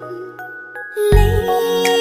泪